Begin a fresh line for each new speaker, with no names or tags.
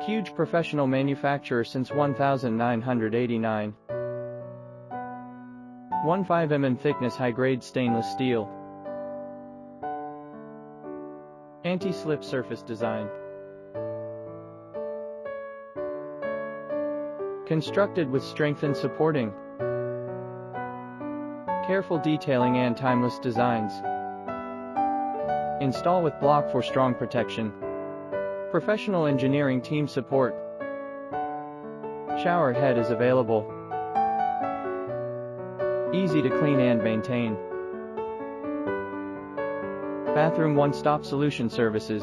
Kuge professional manufacturer since 1989. 1 5 mm thickness high-grade stainless steel. Anti-slip surface design. Constructed with strengthened supporting. Careful detailing and timeless designs. Install with block for strong protection. Professional engineering team support. Shower head is available. Easy to clean and maintain. Bathroom one-stop solution services.